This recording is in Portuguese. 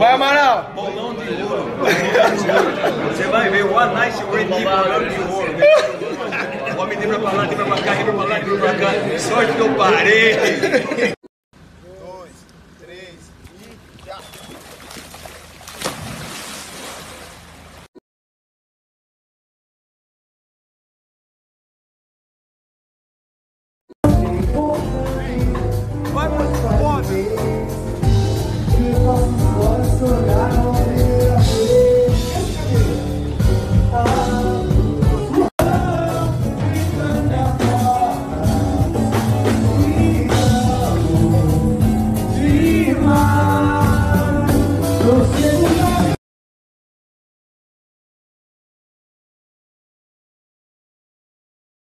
Vai, Amaral! Bolão de ouro. Você vai ver, One nice Wait bolão de ouro. O homem deu pra lá, tem pra cá, deu pra lá, deu pra cá. Sorte que eu parei.